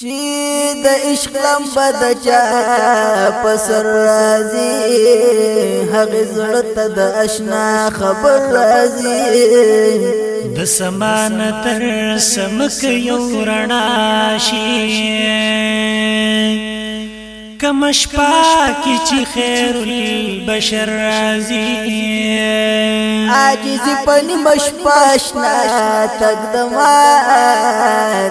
چې د عشق لمبه د چا په سر راځي هغه زړه ته د آشنا خبر راځي د سمان تر سمک یو رڼا شي کم شپا کی چې خیر البشر راضی عاجز پن مشپاش نا تقدما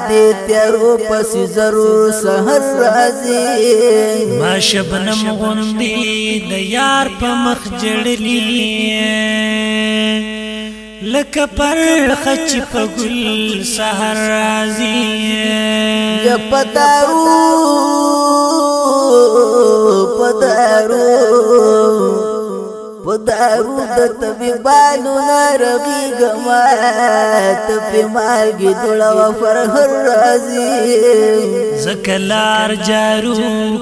دې تیرو پس ضرور سحر راضی ما شبنم غوندي د یار په مخ جړلی لکه پر خچ په ګل سحر راضی یا پتارو دارو د طبيبانو نارغي غما تپي مالګي دړه و فرهر رازي زکلار جارو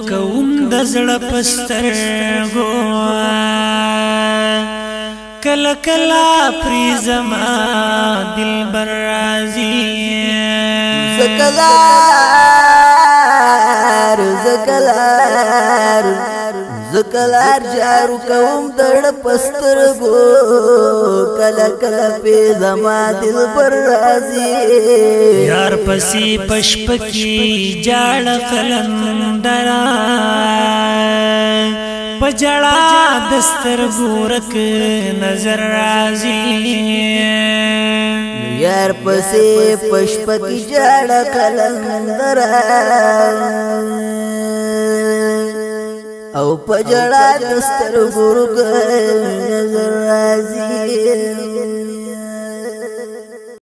کوم د زړه پستر گو کل کلا پری زما دل بر رازي زکلار زکلار زکلار جارو کوم دړ پستر گو کلا کلا په زما دل پر راضي یار پسی پشپکی جاړ کلندرا پجړا دستر ګورک نظر راضي یار پسې پشپکی جړ کلندرا او پجڑا دستر گرگ نظر رازی